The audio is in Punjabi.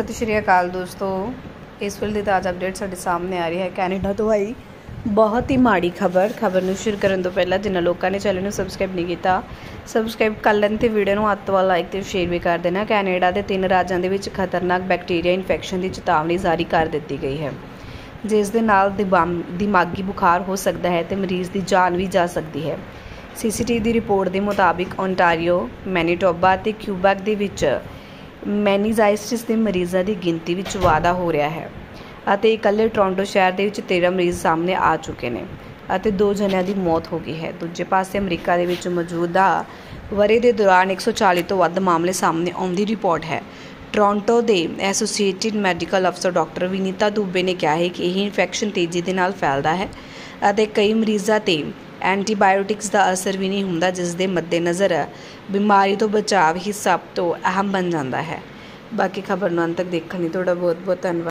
ਸਤਿ ਸ਼੍ਰੀ ਅਕਾਲ ਦੋਸਤੋ। ਇਸ ਵੇਲੇ ਦੀ ਤਾਜ਼ਾ ਅਪਡੇਟ ਸਾਡੇ ਸਾਹਮਣੇ ਆ ਰਹੀ ਹੈ ਕੈਨੇਡਾ ਤੋਂ ਆਈ। ਬਹੁਤ ਹੀ ਮਾੜੀ ਖਬਰ ਖਬਰ ਨੂੰ ਸ਼ੁਰੂ ਕਰਨ ਤੋਂ ਪਹਿਲਾਂ ਜਿਨ੍ਹਾਂ ਲੋਕਾਂ ਨੇ ਚੈਨਲ ਨੂੰ ਸਬਸਕ੍ਰਾਈਬ ਨਹੀਂ ਕੀਤਾ ਸਬਸਕ੍ਰਾਈਬ ਕਰ ਲੈਣ ਤੇ ਵੀਡੀਓ ਨੂੰ ਅੱਤ ਵਾਲਾ ਲਾਈਕ ਤੇ ਸ਼ੇਅਰ ਵੀ ਕਰ ਦੇਣਾ। ਕੈਨੇਡਾ ਦੇ ਤਿੰਨ ਰਾਜਾਂ ਦੇ ਵਿੱਚ ਖਤਰਨਾਕ ਬੈਕਟੀਰੀਆ ਇਨਫੈਕਸ਼ਨ ਦੀ ਚੇਤਾਵਨੀ ਜਾਰੀ ਕਰ ਦਿੱਤੀ ਗਈ ਹੈ। ਜਿਸ ਦੇ ਨਾਲ ਦਿਮਾਗੀ ਬੁਖਾਰ ਹੋ ਸਕਦਾ ਹੈ ਤੇ ਮਰੀਜ਼ ਦੀ ਜਾਨ ਵੀ ਜਾ ਸਕਦੀ ਹੈ। ਸੀਸੀਟੀਵੀ ਦੀ ਰਿਪੋਰਟ ਦੇ ਮੁਤਾਬਿਕ ਓਨਟਾਰੀਓ ਮੈਨੀਟੋਬਾ ਤੇ ਕਿਊਬੈਕ ਦੇ ਵਿੱਚ ਮੈਨੀਜ਼ਾਈਟਿਸ ਦੇ ਮਰੀਜ਼ਾਂ ਦੀ ਗਿਣਤੀ ਵਿੱਚ ਵਾਧਾ ਹੋ ਰਿਹਾ ਹੈ ਅਤੇ ਇਕੱਲੇ ਟੋਰਾਂਟੋ ਸ਼ਹਿਰ ਦੇ ਵਿੱਚ 13 ਮਰੀਜ਼ ਸਾਹਮਣੇ ਆ ਚੁੱਕੇ ਨੇ ਅਤੇ ਦੋ ਜਣਿਆਂ ਦੀ ਮੌਤ ਹੋ ਗਈ ਹੈ। ਦੂਜੇ ਪਾਸੇ ਅਮਰੀਕਾ ਦੇ ਵਿੱਚ ਮੌਜੂਦਾ ਵਰੇ ਦੇ ਦੌਰਾਨ 140 ਤੋਂ ਵੱਧ ਮਾਮਲੇ ਸਾਹਮਣੇ ਆਉਣ ਦੀ ਰਿਪੋਰਟ ਹੈ। ਟੋਰਾਂਟੋ ਦੇ ਐਸੋਸੀਏਟਿਡ ਮੈਡੀਕਲ ਅਫਸਰ ਡਾਕਟਰ ਵਿਨੀਤਾ ਦੁਬੇ ਨੇ ਕਿਹਾ ਹੈ ਕਿ ਇਹ ਇਨਫੈਕਸ਼ਨ ਤੇਜ਼ੀ ਦੇ ਨਾਲ ਫੈਲਦਾ ਹੈ ਅਤੇ ਕਈ ਮਰੀਜ਼ਾਂ ਤੇ ਐਂਟੀਬਾਇਓਟਿਕਸ ਦਾ ਅਸਰ ਵੀ ਨਹੀਂ ਹੁੰਦਾ ਜਿਸ ਦੇ ਮੱਦੇਨਜ਼ਰ ਬਿਮਾਰੀ ਤੋਂ ਬਚਾਅ ਹੀ ਸਭ ਤੋਂ ਅਹਿਮ ਬਣ ਜਾਂਦਾ ਹੈ। ਬਾਕੀ ਖਬਰ ਨੂੰ ਅੰਤ ਤੱਕ ਦੇਖਣ ਲਈ ਤੁਹਾਡਾ ਬਹੁਤ ਬਹੁਤ ਧੰਨਵਾਦ।